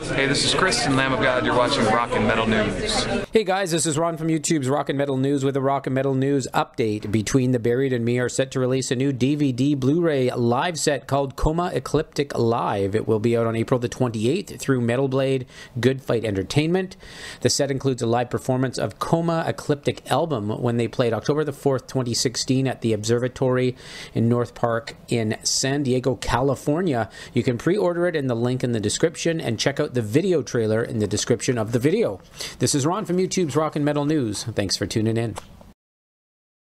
Hey, this is Chris and Lamb of God. You're watching Rock and Metal News. Hey guys, this is Ron from YouTube's Rock and Metal News with a Rock and Metal News update. Between the Buried and Me are set to release a new DVD Blu-ray live set called Coma Ecliptic Live. It will be out on April the 28th through Metal Blade Good Fight Entertainment. The set includes a live performance of Coma Ecliptic album when they played October the 4th, 2016 at the Observatory in North Park in San Diego, California. You can pre-order it in the link in the description and check out the video trailer in the description of the video. This is Ron from YouTube's Rock and Metal News. Thanks for tuning in.